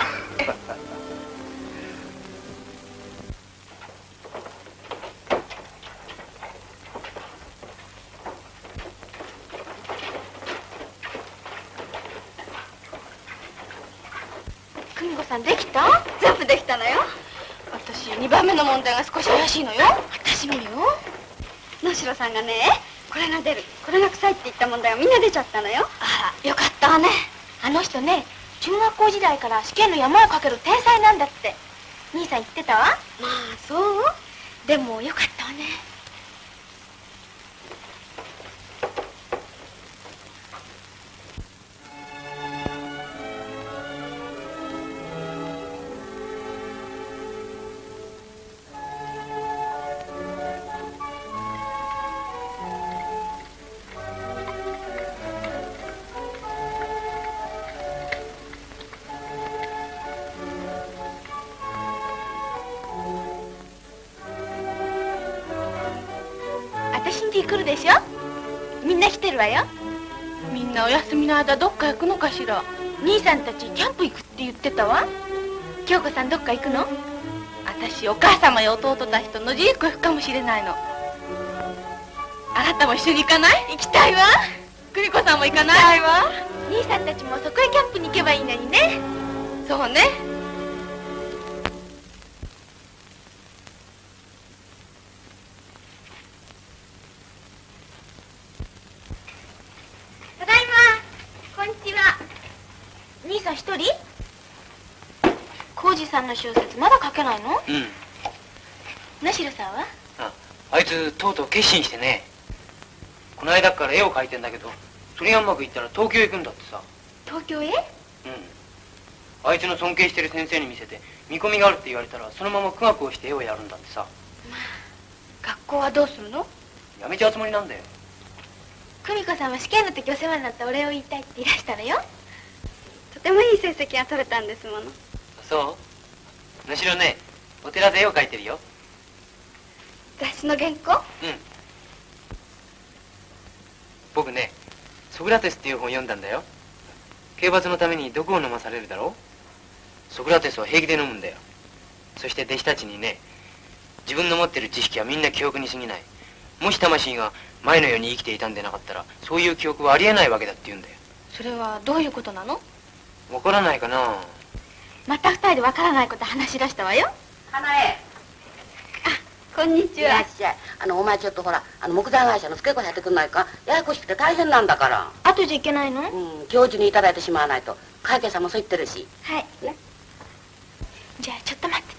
久美子さんできた？全部できたのよ。私2番目の問題が少し怪しいのよ。私のよ。野代さんがねこれが出る。これが臭いって言った問題がみんな出ちゃったのよ。あらよかったわね。あの人ね中学校時代から試験の山をかける天才なんだって。兄さん言ってたわ。まあそう？でもよかったわねかしら。兄さんたちキャンプ行くって言ってたわ。京子さんどっか行くの？私お母様や弟たちと野尻湖行くかもしれないの。あなたも一緒に行かない？行きたいわ。栗子さんも行かない？行きたいわ。兄さんたちもそこへキャンプに行けばいいのにね。そうねうん。野代さんは？あいつとうとう決心してね。この間から絵を描いてんだけどそれがうまくいったら東京行くんだってさ。東京へ？うん。あいつの尊敬してる先生に見せて見込みがあるって言われたらそのまま苦学をして絵をやるんだってさ。学校はどうするの？やめちゃうつもりなんだよ。久美子さんは試験の時お世話になったお礼を言いたいっていらしたのよ。とてもいい成績が取れたんですもの。そう。むしろねお寺で絵を描いてるよ。雑誌の原稿？うん。僕ねソクラテスっていう本を読んだんだよ。刑罰のために毒を飲まされるだろソクラテスは平気で飲むんだよ。そして弟子たちにね自分の持ってる知識はみんな記憶に過ぎない。もし魂が前のように生きていたんでなかったらそういう記憶はありえないわけだって言うんだよ。それはどういうことなの？わからないかな。また二人でわからないこと話し出したわよ花江。こんにちは。いらっしゃい。あのお前ちょっとほらあの木材会社の助子やってくんないか？ややこしくて大変なんだから。後じゃいけないの？うん今日中にいただいてしまわないと。会計さんもそう言ってるし。はい。じゃあちょっと待って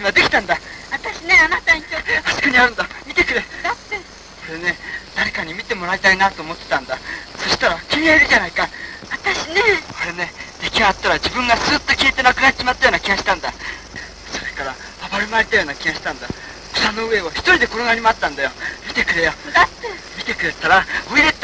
今できたんだ。私ねあなたにちょっと。あそこにあるんだ。見てくれ。だって。これね誰かに見てもらいたいなと思ってたんだ。そしたら君がいるじゃないか。私ね。これね出来上がったら自分がスーッと消えてなくなっちまったような気がしたんだ。それから暴れ回りたような気がしたんだ。草の上を一人で転がり回ったんだよ。見てくれよ。だって。見てくれったらおいでった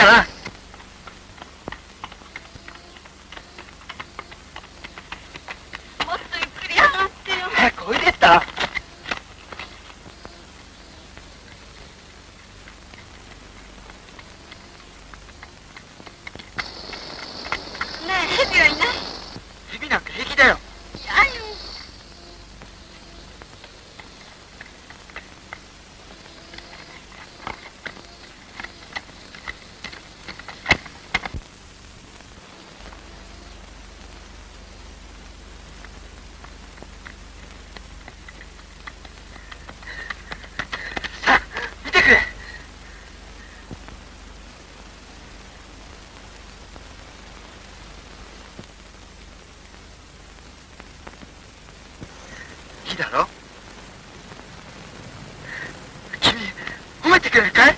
だろ？君褒めてくれるかい？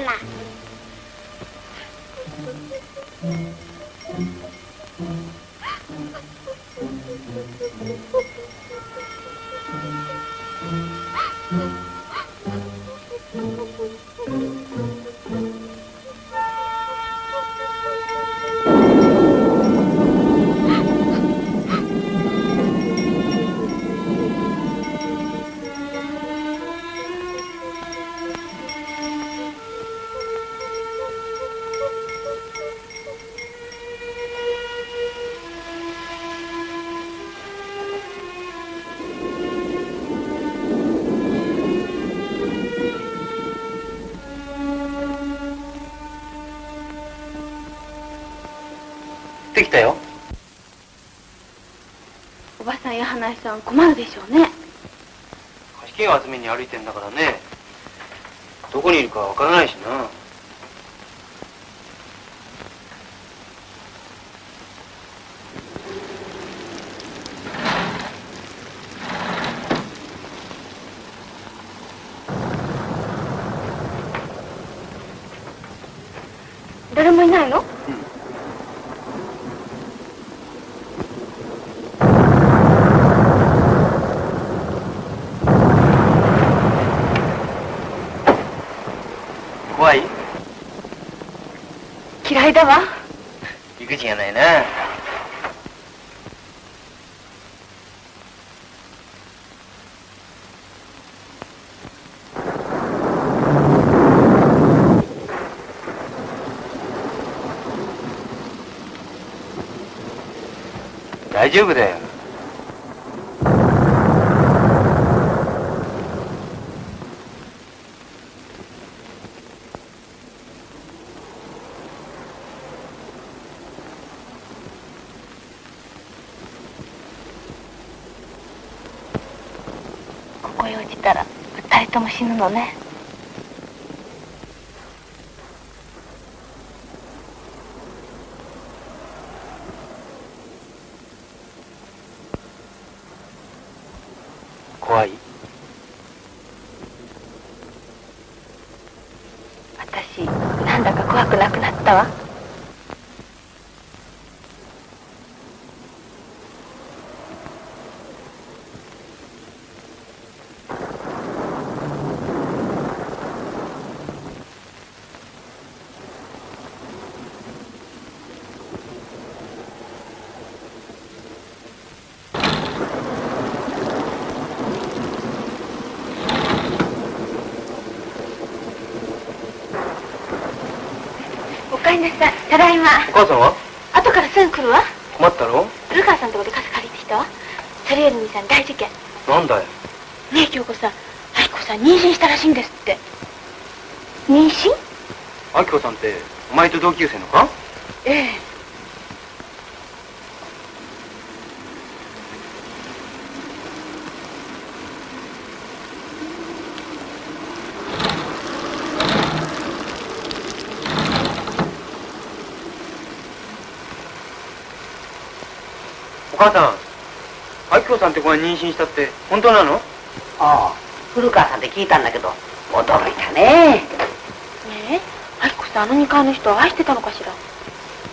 したばさんや花井さん困るでしょうね。貸金を集めに歩いてんだからね。どこにいるかわからないしな。誰もいないの怖い嫌いだわ理不尽やないな。大丈夫だよここへ落ちたら二人とも死ぬのね怖い私なんだか怖くなくなったわなさいただいま。お母さんは？後からすぐ来るわ。困ったろ古川さんとこで傘借りてきたわ。それより兄さん大事件。なんだよねえ京子さん愛子さん妊娠したらしいんですって。妊娠？明子さんってお前と同級生のかええお母さん明子さんって子が妊娠したって本当なの？ああ。古川さんって聞いたんだけど驚いたね。ねえ愛子さんあの二階の人を愛してたのかしら？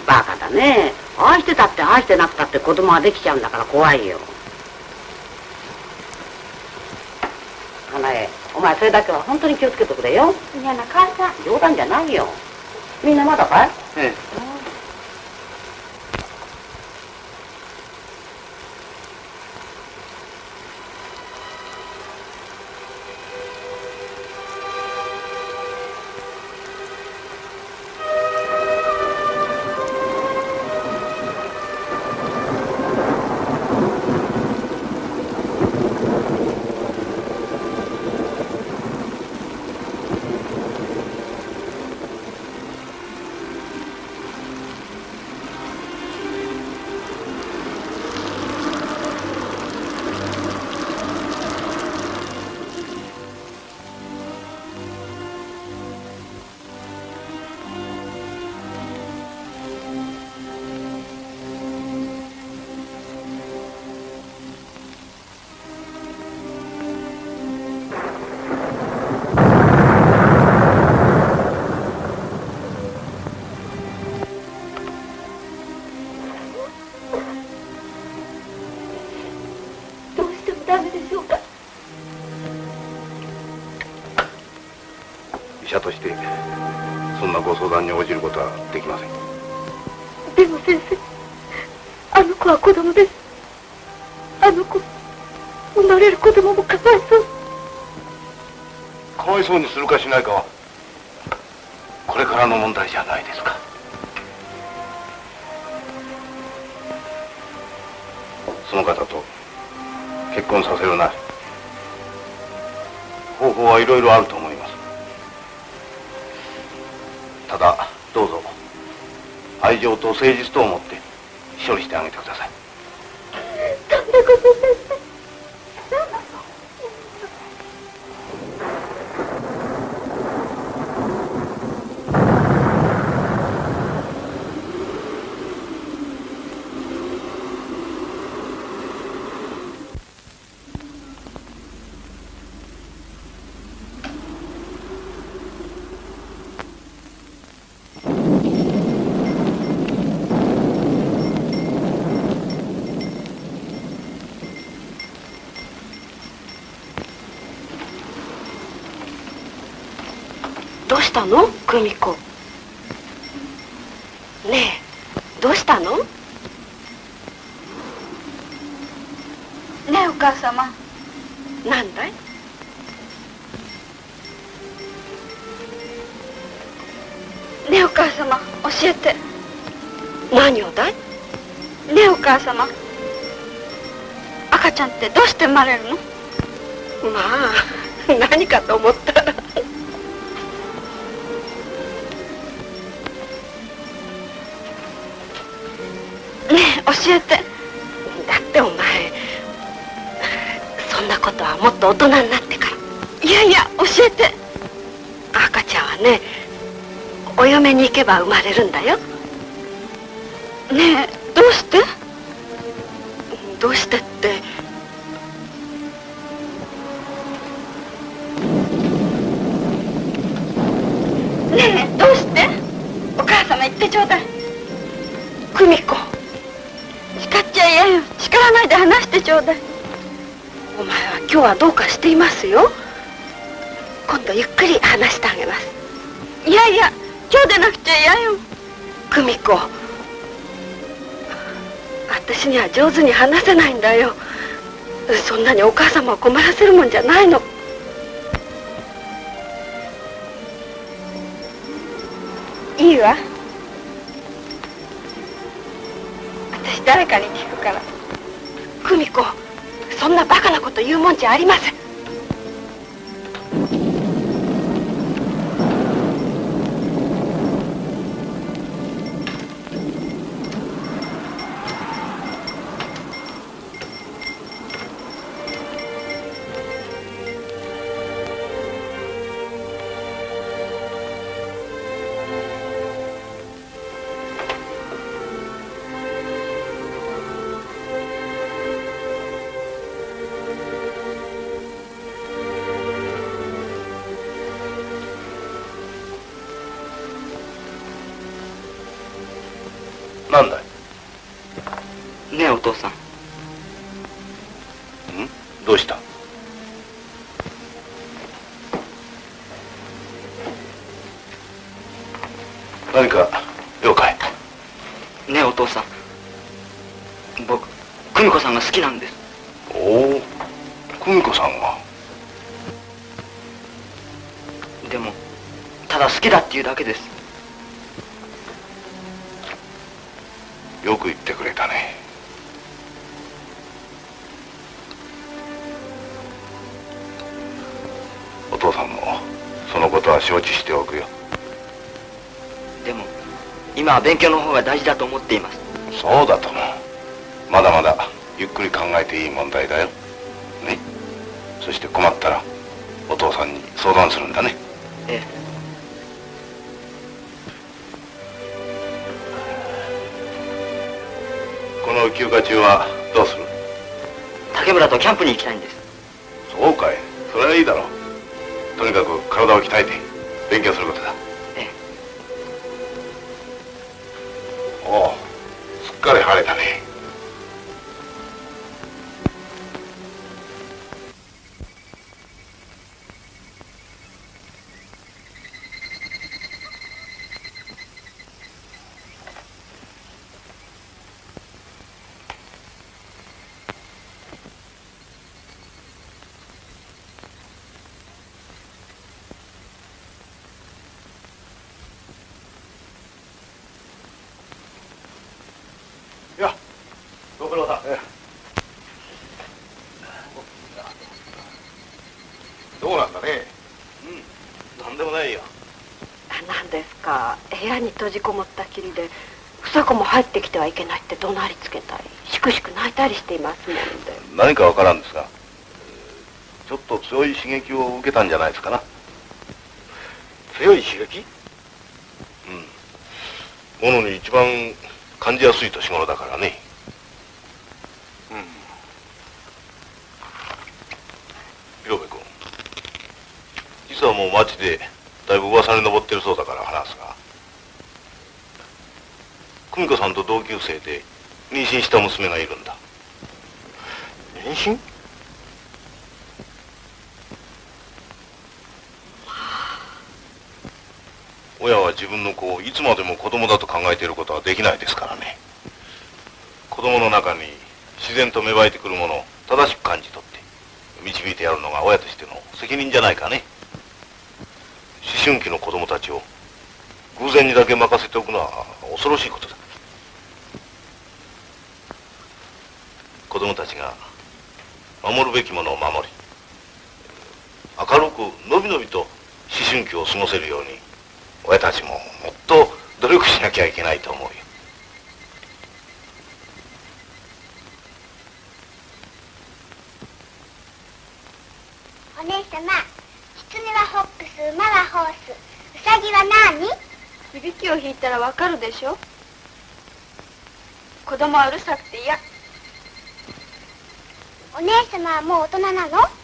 バカだね。愛してたって愛してなくたって子供はできちゃうんだから怖いよ。花江お前それだけは本当に気をつけてくれよ。嫌な母さん。冗談じゃないよ。みんなまだかい？ええしないか。はこれからの問題じゃないですか。その方と結婚させるなり。方法はいろいろあると思います。ただどうぞ。愛情と誠実とを持って処理してあげてくださいそんなこと先生どうしたの久美子ねえどうしたのねえお母様なんだい？ねえお母様教えて。何をだい？ねえお母様赤ちゃんってどうして生まれるの？まあ何かと思った。らねえ教えて大人になってから。いやいや教えて。赤ちゃんはねお嫁に行けば生まれるんだよ。ねえどうして？どうしてって。ねえどうして？お母様言ってちょうだい。久美子。叱っちゃ嫌よ。叱らないで話してちょうだい今日はどうかしていますよ。今度ゆっくり話してあげます。いやいや今日でなくちゃ嫌よ。久美子。私には上手に話せないんだよ。そんなにお母様を困らせるもんじゃないの。いいわ。私誰かに聞くから。久美子そんなバカなこと言うもんじゃありません。なんそのことは承知しておくよ。でも今は勉強の方が大事だと思っています。そうだともまだまだゆっくり考えていい問題だよ。ね？そして困ったらお父さんに相談するんだね。ええ。この休暇中はどうする？竹村とキャンプに行きたいんです。そうかい。それはいいだろうとにかく体を鍛えて勉強することだ。えおうすっかり晴れた閉じこもったきりで房子も入ってきてはいけないって怒鳴りつけたりしくしく泣いたりしていますもんで。何かわからんですがちょっと強い刺激を受けたんじゃないですかな。強い刺激？ものに一番感じやすい年頃だからね。うん。広部君。実はもう町でだいぶ噂に上ってるそうだから話すが久美子さんと同級生で妊娠した娘がいるんだ。妊娠？親は自分の子をいつまでも子供だと考えていることはできないですからね。子供の中に自然と芽生えてくるものを正しく感じ取って導いてやるのが親としての責任じゃないかね。思春期の子供たちを偶然にだけ任せておくのは恐ろしいことだ子供たちが守るべきものを守り明るくのびのびと思春期を過ごせるように親たちももっと努力しなきゃいけないと思うよ。お姉様狐はホックス馬はホースウサギは何いびきを引いたらわかるでしょ？子供はうるさくて嫌お姉様はもう大人なの？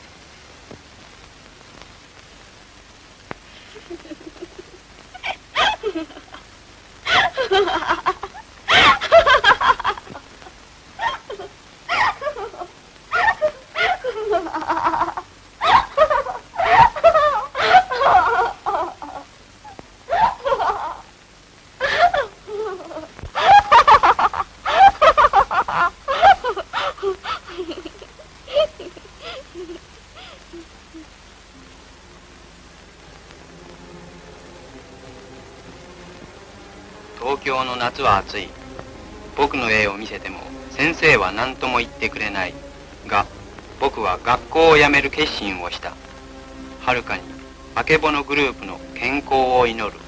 夏は暑い。僕の絵を見せても先生は何とも言ってくれない。が僕は学校を辞める決心をした。はるかにあけぼのグループの健康を祈る。